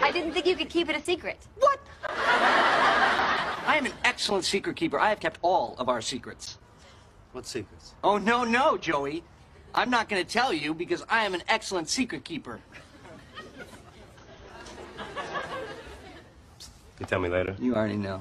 I didn't think you could keep it a secret. What? I am an excellent secret keeper. I have kept all of our secrets. What secrets? Oh, no, no, Joey. I'm not going to tell you because I am an excellent secret keeper. You tell me later. You already know.